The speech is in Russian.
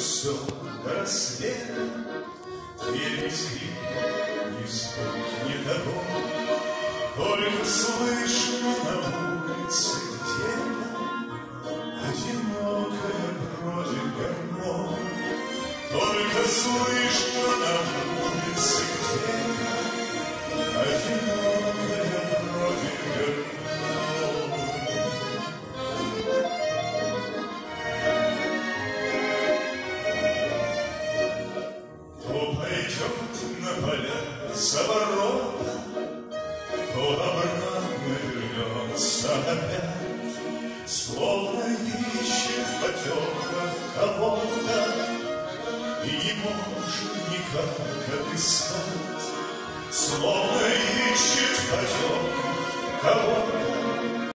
все до рассвета, Дверь не вспыхнет огонь, Только слышно на улице где-то Одинокая бродит гармон, Только слышно То пойдет на поля за ворота, То обратно вернется опять, Словно ищет в потемках кого-то, И не может никак отыскать, Словно